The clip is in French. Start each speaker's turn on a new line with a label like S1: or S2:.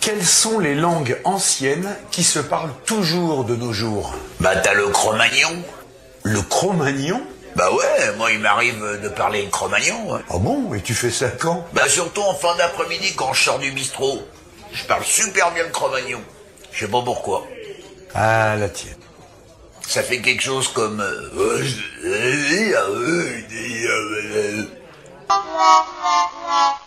S1: Quelles sont les langues anciennes qui se parlent toujours de nos jours?
S2: Bah t'as le cro-magnon.
S1: Le cro-magnon?
S2: Bah ouais, moi il m'arrive de parler le cro-magnon. ouais.
S1: Ah bon? Et tu fais ça quand?
S2: Bah surtout en fin d'après-midi quand je sors du bistrot. Je parle super bien le cro-magnon. Je sais pas pourquoi.
S1: Ah, la tienne.
S2: Ça fait quelque chose comme... euh, Yeah.